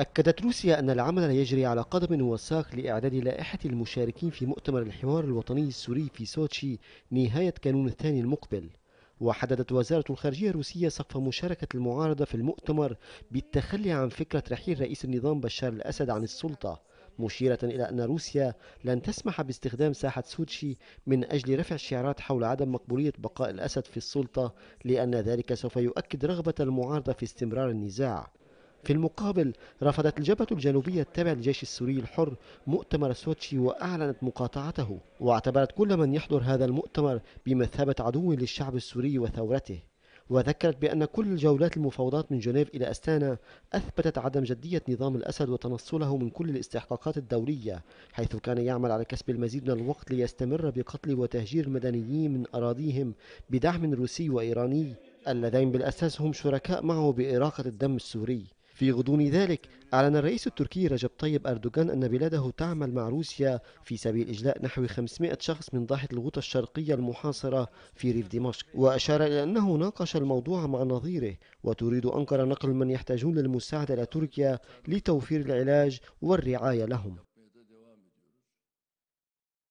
أكدت روسيا أن العمل يجري على قدم وساق لإعداد لائحة المشاركين في مؤتمر الحوار الوطني السوري في سوتشي نهاية كانون الثاني المقبل. وحددت وزارة الخارجية الروسية سقف مشاركة المعارضة في المؤتمر بالتخلي عن فكرة رحيل رئيس النظام بشار الأسد عن السلطة مشيرة إلى أن روسيا لن تسمح باستخدام ساحة سوتشي من أجل رفع الشعارات حول عدم مقبولية بقاء الأسد في السلطة لأن ذلك سوف يؤكد رغبة المعارضة في استمرار النزاع. في المقابل رفضت الجبهة الجنوبية التابعة للجيش السوري الحر مؤتمر سوتشي وأعلنت مقاطعته واعتبرت كل من يحضر هذا المؤتمر بمثابة عدو للشعب السوري وثورته. وذكرت بأن كل الجولات المفاوضات من جنيف إلى أستانا أثبتت عدم جدية نظام الأسد وتنصله من كل الاستحقاقات الدولية حيث كان يعمل على كسب المزيد من الوقت ليستمر بقتل وتهجير المدنيين من أراضيهم بدعم روسي وإيراني اللذين بالأساس هم شركاء معه بإراقة الدم السوري. في غضون ذلك أعلن الرئيس التركي رجب طيب أردوغان أن بلاده تعمل مع روسيا في سبيل إجلاء نحو 500 شخص من ضاحية الغوطة الشرقية المحاصرة في ريف دمشق. وأشار إلى أنه ناقش الموضوع مع نظيره وتريد أنقرة نقل من يحتاجون للمساعدة إلى تركيا لتوفير العلاج والرعاية لهم.